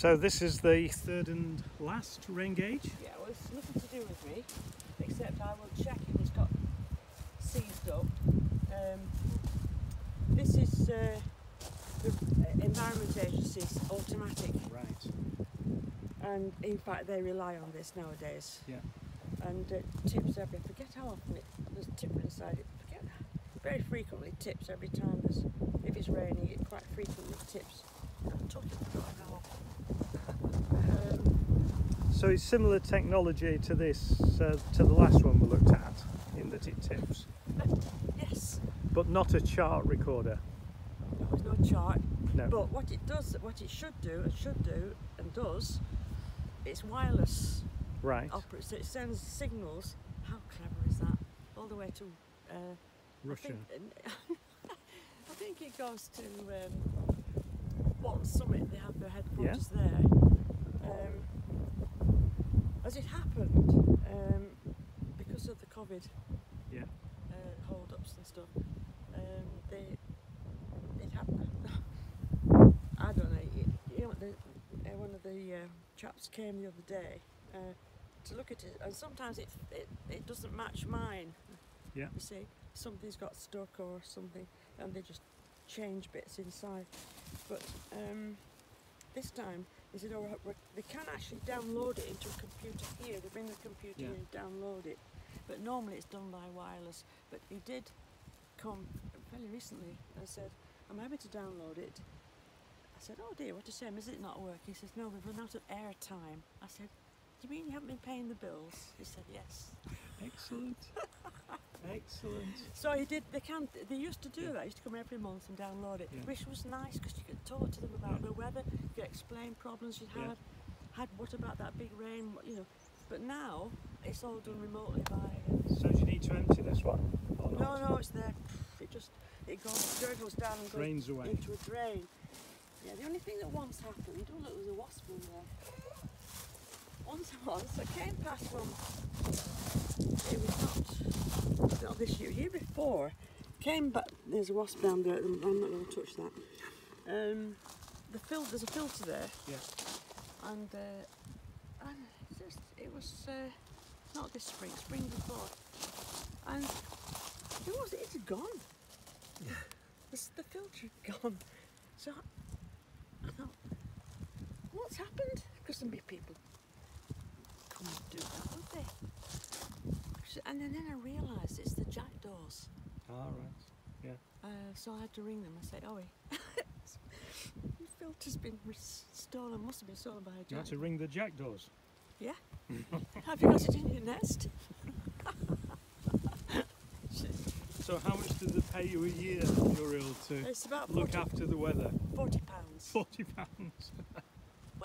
So this is the third and last rain gauge. Yeah, well, it's nothing to do with me, except I will check if it's got seized up. Um, this is uh, the Environment Agency's automatic, Right. and in fact they rely on this nowadays. Yeah. And uh, tips every. Forget how often it, there's a tipper inside it. Forget that. very frequently tips every time there's if it's raining. It quite frequently tips. I'm talking about how often. Um, So it's similar technology to this, uh, to the last one we looked at, in that it tips, yes. but not a chart recorder. No, chart. No. But what it does, what it should do, and should do, and does, it's wireless. right. Opera, so it sends signals. How clever is that? All the way to. Uh, Russia. I think, I think it goes to um, what summit they have their headquarters there. Um, as it happened, um, because of the COVID Yeah. uh, hold-ups and stuff, um, they it happened. I don't know. It, you know, the, uh, one of the uh, chaps came the other day uh, to look at it, and sometimes it, it it doesn't match mine. Yeah. You see, something's got stuck or something, and they just change bits inside. But um, this time they said, "Oh, we- they can actually download it into a computer here. They bring the computer Yeah. in and download it." But normally it's done by wireless. But he did come fairly recently and said, I'm happy to download it. I said, Oh dear, what a shame, is it not working? He says, No, we've run out of air time. I said, you mean you haven't been paying the bills? He said, Yes. Excellent. Excellent. So he did, they can, they used to do Yeah. that, used to come every month and download it, Yeah. which was nice because you could talk to them about Yeah. the weather, you could explain problems you'd Yeah. had, had what about that big rain, you know. But now it's all done remotely by uh, So do you need to empty this one? No, no, it's there. It just it goes gurgles down and goes Drains away. into a drain. Yeah, the only thing that once happened, oh look, there's a wasp in there. Once, I came past one. It was not not this year, year before. Came back. There's a wasp down there. I'm not going to touch that. Um, the fil- there's a filter there, Yeah. and uh, and just, it was uh, not this spring, spring before, and it was it's gone. This, the filter gone. So I thought, what's happened? Because there some people come and do that, would they? And then, then I realised it's the jackdaws. All right. Yeah. Uh, so I had to ring them I said, oh, your filter's been stolen. Must have been stolen by a You had to ring the jackdaws. Yeah. Have you got it in your nest? So how much do they pay you a year, Muriel, to It's about look 40, after the weather? 40 pounds. Forty pounds.